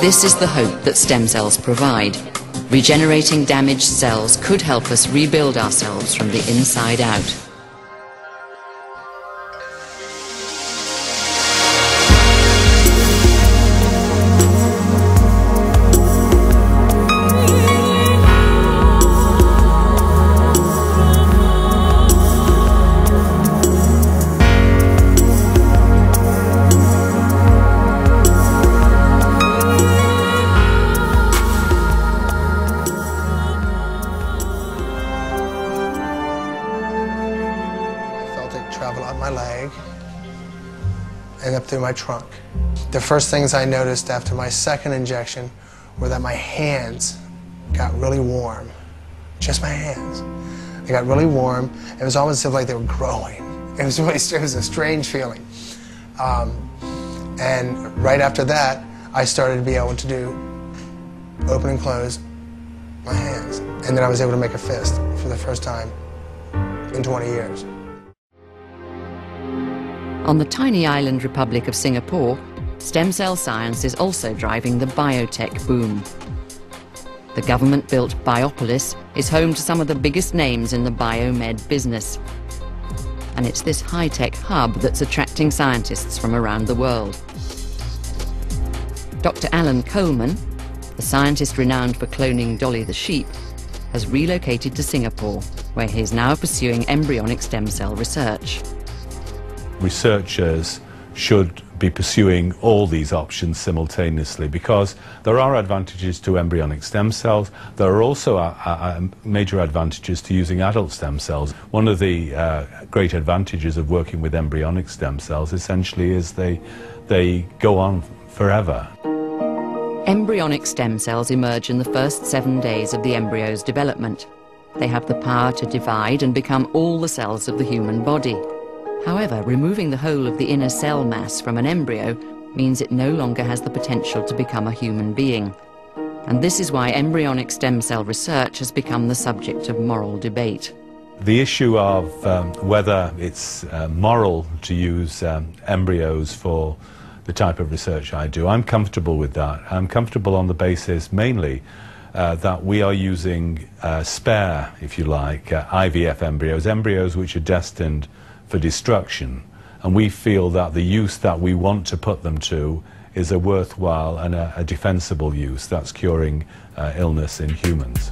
This is the hope that stem cells provide. Regenerating damaged cells could help us rebuild ourselves from the inside out. My leg and up through my trunk. The first things I noticed after my second injection were that my hands got really warm. Just my hands. They got really warm. It was almost as if like they were growing. It was really, it was a strange feeling. Um, and right after that, I started to be able to do open and close my hands. And then I was able to make a fist for the first time in 20 years. On the tiny island republic of Singapore, stem cell science is also driving the biotech boom. The government-built Biopolis is home to some of the biggest names in the biomed business. And it's this high-tech hub that's attracting scientists from around the world. Dr. Alan Colman, the scientist renowned for cloning Dolly the sheep, has relocated to Singapore, where he is now pursuing embryonic stem cell research. Researchers should be pursuing all these options simultaneously because there are advantages to embryonic stem cells. There are also uh, uh, major advantages to using adult stem cells. One of the uh, great advantages of working with embryonic stem cells essentially is they, they go on forever. Embryonic stem cells emerge in the first seven days of the embryo's development. They have the power to divide and become all the cells of the human body. However, removing the whole of the inner cell mass from an embryo means it no longer has the potential to become a human being. And this is why embryonic stem cell research has become the subject of moral debate. The issue of um, whether it's uh, moral to use um, embryos for the type of research I do, I'm comfortable with that. I'm comfortable on the basis mainly uh, that we are using uh, spare, if you like, uh, IVF embryos, embryos which are destined for destruction. And we feel that the use that we want to put them to is a worthwhile and a, a defensible use. That's curing uh, illness in humans.